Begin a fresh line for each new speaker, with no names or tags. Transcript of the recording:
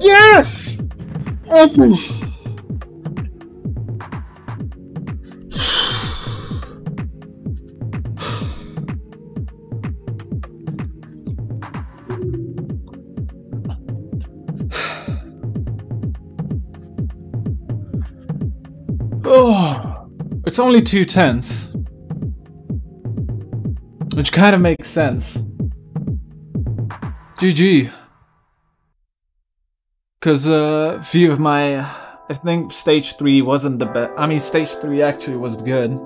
Yes! Oh, it's only two tenths. Which kind of makes sense. GG. Because uh, few of my, I think stage three wasn't the best. I mean, stage three actually was good.